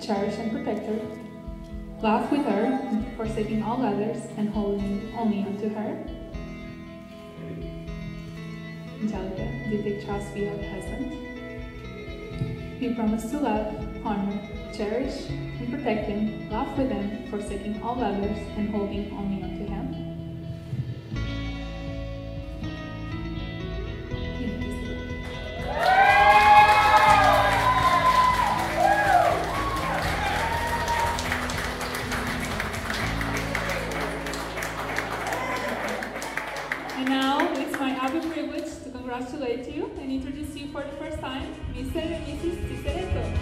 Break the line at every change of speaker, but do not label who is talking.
cherish and protect her, laugh with her, forsaking all others and holding only unto her. Angelica, do you take Charles be your husband? You promise to love, honor, cherish, and protect him, laugh with him, forsaking all others and holding only unto him. Congratulate you and introduce you for the first time, Mr. and Mrs. Cicereto.